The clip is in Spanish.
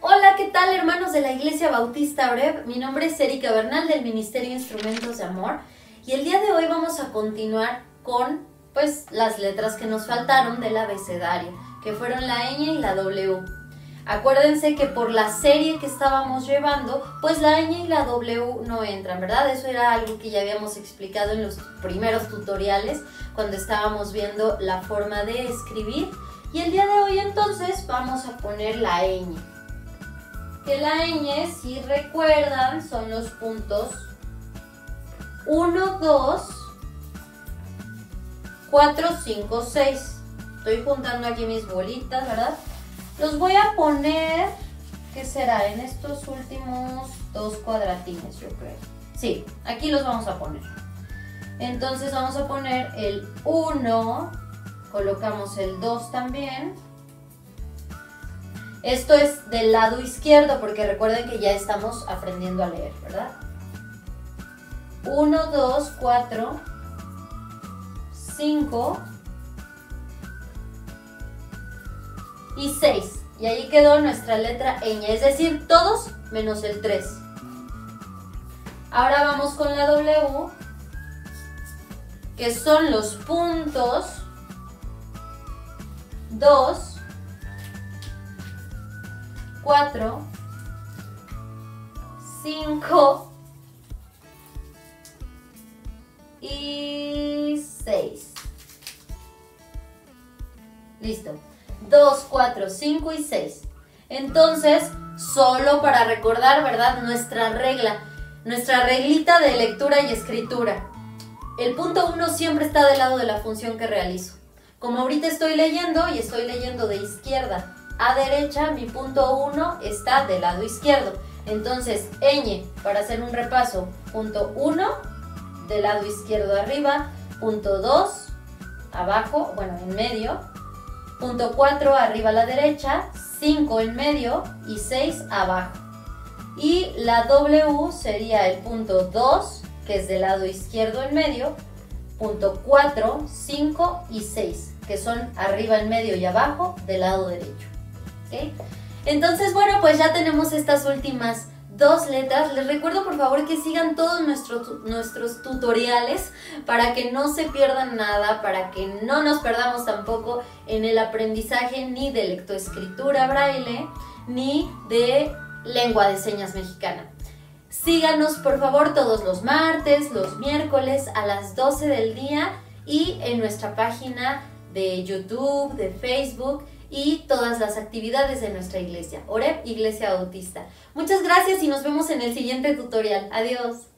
Hola, ¿qué tal hermanos de la Iglesia Bautista Breve? Mi nombre es Erika Bernal del Ministerio Instrumentos de Amor y el día de hoy vamos a continuar con pues las letras que nos faltaron del abecedario, que fueron la ñ y la W. Acuérdense que por la serie que estábamos llevando, pues la ñ y la W no entran, ¿verdad? Eso era algo que ya habíamos explicado en los primeros tutoriales cuando estábamos viendo la forma de escribir. Y el día de hoy entonces vamos a poner la ñ. Que la ñ, si recuerdan, son los puntos 1, 2, 4, 5, 6. Estoy juntando aquí mis bolitas, ¿verdad? Los voy a poner, ¿qué será? En estos últimos dos cuadratines, yo creo. Sí, aquí los vamos a poner. Entonces vamos a poner el 1, colocamos el 2 también. Esto es del lado izquierdo porque recuerden que ya estamos aprendiendo a leer, ¿verdad? 1, 2, 4, 5 y 6. Y ahí quedó nuestra letra ñ, es decir, todos menos el 3. Ahora vamos con la W, que son los puntos 2, 4, 5 y 6. Listo. 2, 4, 5 y 6. Entonces, solo para recordar, ¿verdad? Nuestra regla, nuestra reglita de lectura y escritura. El punto 1 siempre está del lado de la función que realizo. Como ahorita estoy leyendo y estoy leyendo de izquierda a derecha, mi punto 1 está del lado izquierdo. Entonces, ñ, para hacer un repaso, punto 1 del lado izquierdo arriba, punto 2 abajo, bueno, en medio, punto 4 arriba a la derecha, 5 en medio y 6 abajo. Y la W sería el punto 2, que es del lado izquierdo en medio, punto 4, 5 y 6, que son arriba en medio y abajo del lado derecho. Entonces, bueno, pues ya tenemos estas últimas dos letras. Les recuerdo por favor que sigan todos nuestros, nuestros tutoriales para que no se pierdan nada, para que no nos perdamos tampoco en el aprendizaje ni de lectoescritura braille, ni de lengua de señas mexicana. Síganos por favor todos los martes, los miércoles a las 12 del día y en nuestra página de YouTube, de Facebook y todas las actividades de nuestra iglesia, OREP Iglesia Bautista. Muchas gracias y nos vemos en el siguiente tutorial. Adiós.